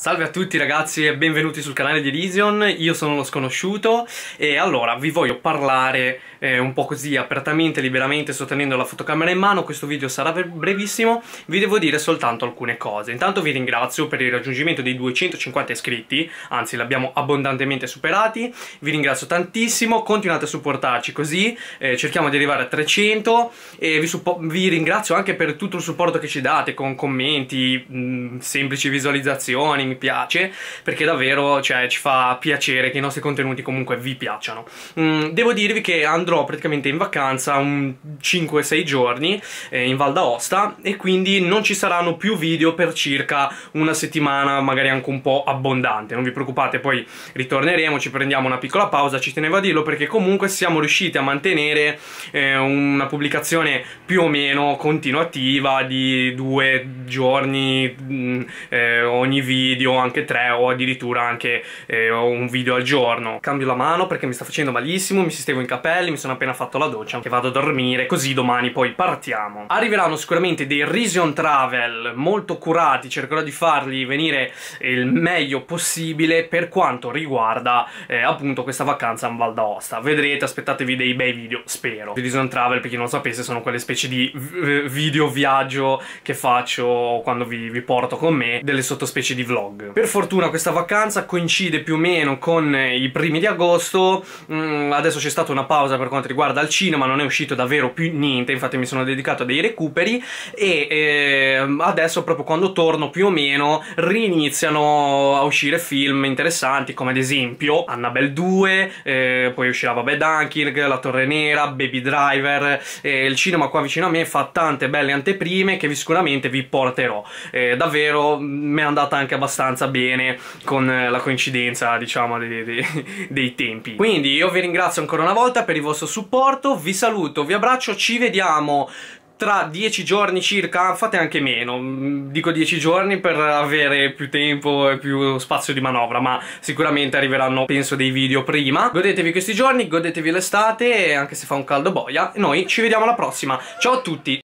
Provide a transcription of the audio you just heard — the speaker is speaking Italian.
Salve a tutti ragazzi e benvenuti sul canale di Elysion, io sono lo sconosciuto e allora vi voglio parlare eh, un po' così apertamente, liberamente, sostenendo la fotocamera in mano, questo video sarà brevissimo, vi devo dire soltanto alcune cose. Intanto vi ringrazio per il raggiungimento dei 250 iscritti, anzi l'abbiamo abbondantemente superati, vi ringrazio tantissimo, continuate a supportarci così, eh, cerchiamo di arrivare a 300 e vi, vi, ringrazio anche per tutto il supporto che ci date con commenti, mh, semplici visualizzazioni, mi piace perché davvero cioè, ci fa piacere che i nostri contenuti comunque vi piacciono. Mm, devo dirvi che andrò praticamente in vacanza un 5-6 giorni eh, in Val d'Aosta e quindi non ci saranno più video per circa una settimana, magari anche un po' abbondante. Non vi preoccupate, poi ritorneremo, ci prendiamo una piccola pausa, ci tenevo a dirlo perché comunque siamo riusciti a mantenere eh, una pubblicazione più o meno continuativa di due giorni mh, mm, eh, ogni video anche tre o addirittura anche eh, un video al giorno. Cambio la mano perché mi sta facendo malissimo, mi sistemo i capelli, mi sono appena fatto la doccia, che vado a dormire, così domani poi partiamo. Arriveranno sicuramente dei Reason Travel molto curati, cercherò di farli venire il meglio possibile per quanto riguarda eh, appunto questa vacanza in Val d'Aosta. Vedrete, aspettatevi dei bei video, spero. Reason Travel, per chi non lo sapesse, sono quelle specie di video viaggio che faccio quando vi, vi porto con me, delle sottospecie di vlog. Per fortuna questa vacanza coincide più o meno con i primi di agosto, mm, adesso c'è stata una pausa per quanto riguarda il cinema, non è uscito davvero più niente, infatti mi sono dedicato a dei recuperi e eh, adesso proprio quando torno più o meno riniziano a uscire film interessanti come ad esempio Annabelle 2, eh, poi uscirà vabbè Dunkirk, La Torre Nera, Baby Driver, eh, il cinema qua vicino a me fa tante belle anteprime che vi, sicuramente vi porterò, eh, davvero mi è andata anche abbastanza bene con eh, la coincidenza, diciamo, dei, dei, dei tempi. Quindi io vi ringrazio ancora una volta per il vostro supporto, vi saluto, vi abbraccio, ci vediamo tra dieci giorni circa, fate anche meno, mm, dico dieci giorni per avere più tempo e più spazio di manovra, ma sicuramente arriveranno penso dei video prima. Godetevi questi giorni, godetevi l'estate, anche se fa un caldo boia, noi ci vediamo alla prossima. Ciao a tutti!